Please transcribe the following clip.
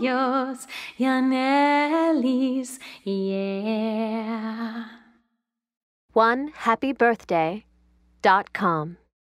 yours, your Nellies, yeah. One happy birthday dot com.